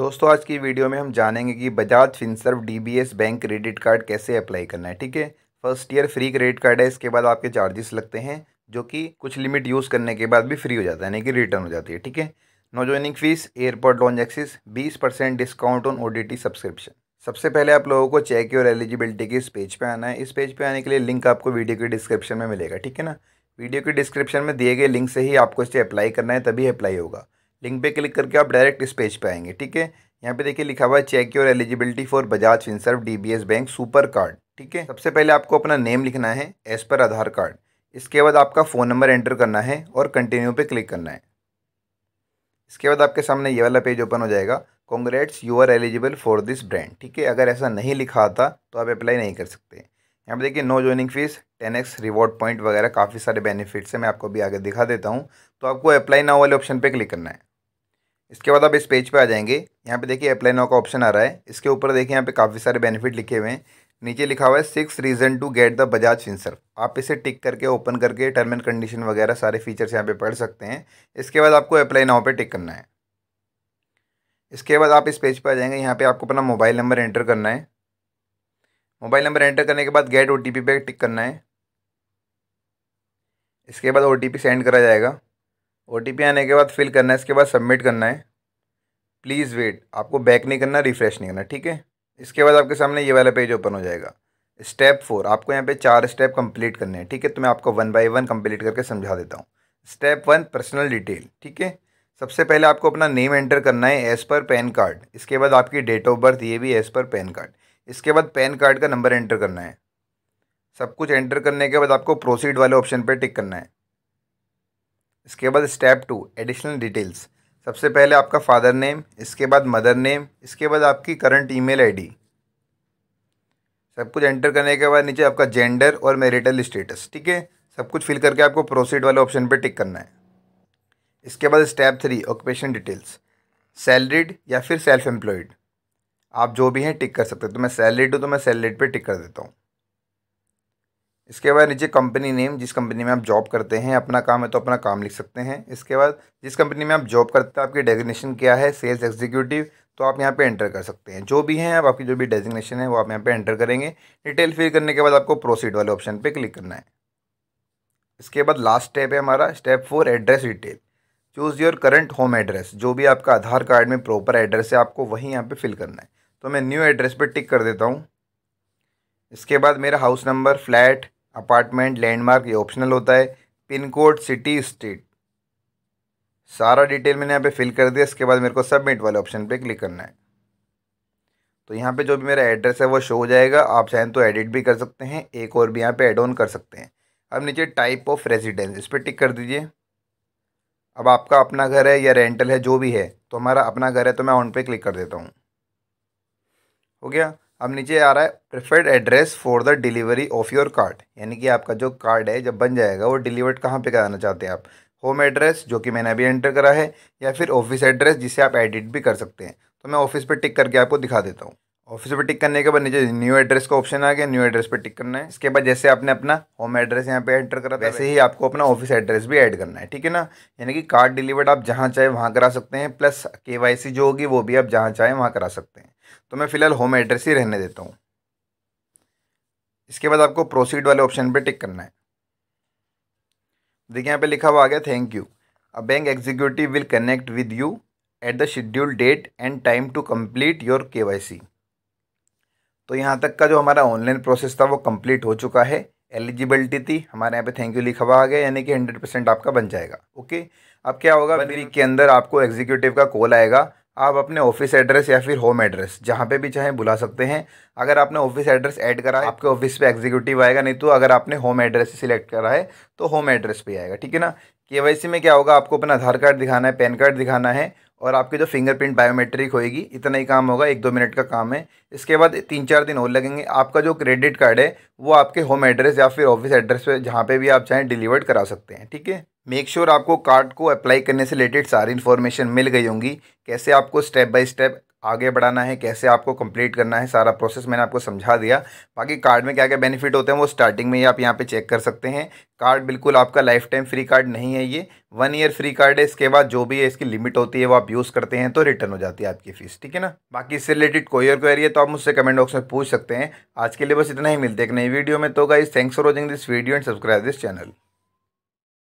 दोस्तों, आज की वीडियो में हम जानेंगे कि Bajaj Finserv DBS bank credit card कैसे अप्लाई करना है, ठीक है? First year free credit card है, इसके बाद आपके चार्जेस लगते हैं, जो कि कुछ लिमिट यूज़ करने के बाद भी फ्री हो जाता है, यानी कि रिटर्न हो जाती है, ठीक है? No joining fees airport lounge access बीस percent discount on O subscription सबसे पहले आप लोगों को चेक और एलिजिबिलिटी के इस पेज पे आना है। इस पेज पे आने के लिए लिंक आपको वीडियो के डिस्क्रिप्शन में मिलेगा, ठीक है ना? वीडियो के डिस्क्रिप्शन में दिए गए लिंक से ही आपको इसे अप्लाई करना है, तभी अप्लाई होगा। लिंक पे क्लिक करके आप डायरेक्ट इस पेज पे आएँगे, ठीक है? यहाँ पे देखिए लिखा हुआ है check your eligibility for Bajaj Finserv DBS bank super card, ठीक है? सबसे पहले आपको अपना नेम लिखना है, एज पर आधार कार्ड। इसके बाद आपका फ़ोन नंबर एंटर करना है और कंटिन्यू पे क्लिक करना है। इसके बाद आपके सामने ये वाला पेज ओपन हो जाएगा congrats you are eligible for this brand, ठीक है? अगर ऐसा नहीं लिखा आता तो आप अप्लाई नहीं कर सकते। यहाँ पे देखिए no joining fees ten X reward point वगैरह काफ़ी सारे बेनिफिट्स हैं, मैं आपको भी आगे दिखा देता हूँ। तो आपको अप्लाई नाउ वाले ऑप्शन पे क्लिक करना है। इसके बाद आप इस पेज पे आ जाएँगे। यहाँ पे देखिए अप्लाई नाउ का ऑप्शन आ रहा है। इसके ऊपर देखिए, यहाँ पे काफ़ी सारे बेनिफिट लिखे हुए हैं। नीचे लिखा हुआ है six reason to get the Bajaj Finserv आप इसे टिक करके ओपन करके टर्म एंड कंडीशन वगैरह सारे फीचर्स यहाँ पे पढ़ सकते हैं। इसके बाद आपको अप्लाई नाउ पे टिक करना है। इसके बाद आप इस पेज पर आ जाएँगे। यहाँ पे आपको अपना मोबाइल नंबर एंटर करना है। मोबाइल नंबर एंटर करने के बाद गेट ओ टी पे टिक करना है। इसके बाद ओटीपी सेंड करा जाएगा। ओटीपी आने के बाद फिल करना है, इसके बाद सबमिट करना है। प्लीज़ वेट, आपको बैक नहीं करना, रिफ़्रेश नहीं करना, ठीक है? इसके बाद आपके सामने ये वाला पेज ओपन हो जाएगा। स्टेप फोर, आपको यहाँ पे चार स्टेप कंप्लीट करने हैं, ठीक है? तो मैं आपको वन बाय वन कंप्लीट करके समझा देता हूँ। स्टेप वन, पर्सनल डिटेल, ठीक है? सबसे पहले आपको अपना नेम एंटर करना है एज़ पर पैन कार्ड। इसके बाद आपकी डेट ऑफ़ बर्थ, ये भी एज़ पर पैन कार्ड। इसके बाद पैन कार्ड का नंबर एंटर करना है। सब कुछ एंटर करने के बाद आपको प्रोसीड वाले ऑप्शन पर टिक करना है। इसके बाद स्टेप टू, एडिशनल डिटेल्स। सबसे पहले आपका फादर नेम, इसके बाद मदर नेम, इसके बाद आपकी करंट ईमेल आईडी। सब कुछ एंटर करने के बाद नीचे आपका जेंडर और मैरिटल स्टेटस, ठीक है? सब कुछ फिल करके आपको प्रोसीड वाले ऑप्शन पर टिक करना है। इसके बाद step three, occupation details. Salaried या फिर सेल्फ एम्प्लॉयड। आप जो भी हैं, टिक कर सकते हैं। तो मैं सैलरीड हूँ तो मैं सैलरीड पे टिक कर देता हूँ। इसके बाद नीचे कंपनी नेम जिस कंपनी में आप जॉब करते हैं, अपना काम है तो अपना काम लिख सकते हैं। इसके बाद जिस कंपनी में आप जॉब करते हैं, आपकी डेजिग्नेशन क्या है? सेल्स एग्जीक्यूटिव तो आप यहाँ पे एंटर कर सकते हैं। जो भी हैं आप आपकी जो भी डेजिग्नेशन है, वो आप यहाँ पे एंटर करेंगे। डिटेल फिल करने के बाद आपको प्रोसीड वाले ऑप्शन पे क्लिक करना है। इसके बाद लास्ट स्टेप है हमारा step four address detail choose your current home address जो भी आपका आधार कार्ड में प्रॉपर एड्रेस है, आपको वहीं यहाँ पे फिल करना है। तो मैं न्यू एड्रेस पर टिक कर देता हूँ। इसके बाद मेरा house number flat apartment landmark ये ऑप्शनल होता है। पिन कोड सिटी स्टेट सारा डिटेल मैंने यहाँ पे फिल कर दिया। इसके बाद मेरे को सबमिट वाले ऑप्शन पे क्लिक करना है। तो यहाँ पे जो भी मेरा एड्रेस है, वो शो हो जाएगा। आप चाहें तो एडिट भी कर सकते हैं। एक और भी यहाँ पे एड ऑन कर सकते हैं। अब नीचे टाइप ऑफ़ रेजिडेंस इस पर टिक कर दीजिए। अब आपका अपना घर है या रेंटल है, जो भी है तो हमारा अपना घर है तो मैं ऑन पे क्लिक कर देता हूँ। हो गया। अब नीचे आ रहा है preferred address for the delivery of your card यानी कि आपका जो कार्ड है जब बन जाएगा वो डिलीवर्ड कहाँ पे कराना चाहते हैं आप? होम एड्रेस जो कि मैंने अभी एंटर करा है या फिर ऑफ़िस एड्रेस जिसे आप एडिट भी कर सकते हैं। तो मैं ऑफ़िस पे टिक करके आपको दिखा देता हूँ। ऑफ़िस पे टिक करने के बाद नीचे न्यू एड्रेस का ऑप्शन आ गया न्यू एड्रेस पे टिक करना है। इसके बाद जैसे आपने अपना होम एड्रेस यहाँ पे एंटर करा वैसे ही आपको अपना ऑफ़िस एड्रेस भी ऐड करना है ठीक है ना? यानी कि कार्ड डिलीवर्ड आप जहाँ चाहे वहाँ करा सकते हैं प्लस के जो होगी वो भी आप जहाँ चाहें वहाँ करा सकते हैं। तो मैं फ़िलहाल होम एड्रेस ही रहने देता हूँ। इसके बाद आपको प्रोसीड वाले ऑप्शन पे टिक करना है। देखिए यहाँ पे लिखा हुआ आ गया thank you a bank executive will connect with you at the schedule date and time to complete your K तो यहाँ तक का जो हमारा ऑनलाइन प्रोसेस था वो कंप्लीट हो चुका है। एलिजिबिलिटी थी हमारे यहाँ पे थैंक यू लिखा हुआ आ गया यानी कि हंड्रेड परसेंट आपका बन जाएगा। ओके अब क्या होगा? वीक के अंदर आपको एग्जीक्यूटिव का कॉल आएगा। आप अपने ऑफ़िस एड्रेस या फिर होम एड्रेस, जहाँ पे भी चाहें बुला सकते हैं। अगर आपने ऑफ़िस एड्रेस ऐड करा है, आपके ऑफ़िस पे एग्जीक्यूटिव आएगा, नहीं तो अगर आपने होम एड्रेस सिलेक्ट करा है तो होम एड्रेस पे आएगा, ठीक है ना? के में क्या होगा, आपको अपना आधार कार्ड दिखाना है, पैन कार्ड दिखाना है, और आपकी जो फिंगरप्रिंट बायोमेट्रिक होएगी, इतना ही काम होगा, एक दो मिनट का काम है। इसके बाद तीन चार दिन और लगेंगे। आपका जो क्रेडिट कार्ड है, वो आपके होम एड्रेस या फिर ऑफ़िस एड्रेस पे, जहाँ पे भी आप चाहें डिलीवर्ड करा सकते हैं, ठीक है? मेक श्योर आपको कार्ड को अप्लाई करने से रिलेटेड सारी इन्फॉर्मेशन मिल गई होंगी। कैसे आपको स्टेप बाय स्टेप आगे बढ़ाना है, कैसे आपको कंप्लीट करना है, सारा प्रोसेस मैंने आपको समझा दिया। बाकी कार्ड में क्या क्या बेनिफिट होते हैं वो स्टार्टिंग में ही आप यहाँ पे चेक कर सकते हैं। कार्ड बिल्कुल आपका लाइफ टाइम फ्री कार्ड नहीं है ये। वन ईयर फ्री कार्ड है, इसके बाद जो भी है, इसकी लिमिट होती है, वो आप यूज़ करते हैं तो रिटर्न हो जाती है आपकी फ़ीस ठीक है ना? बाकी इससे रिलेटेड कोई और क्वेरी है तो आप मुझसे कमेंट बॉक्स में पूछ सकते हैं। आज के लिए बस इतना ही, मिलते हैं एक नई वीडियो में। तो guys thanks for watching this video and subscribe this channel